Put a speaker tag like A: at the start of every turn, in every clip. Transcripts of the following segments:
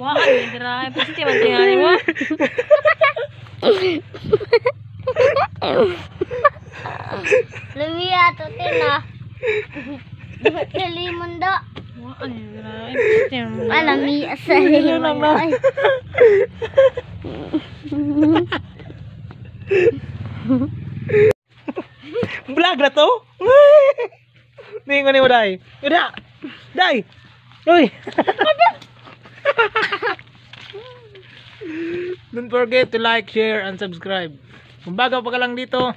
A: Wah, dira pasti man tingali mo.
B: Lumiya to tina. Limon do.
A: Wah, man.
B: Alam limon do. Ay.
C: Vlog na to? Ningon ni mo dai. Yuda. Dai. Uy. Don't forget to like, share, and subscribe. Kung bago pa ka lang dito,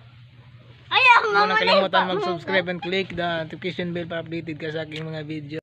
B: Ayaw mama
C: na kalimutan mag-subscribe and click the notification bell para updated ka sa aking mga video.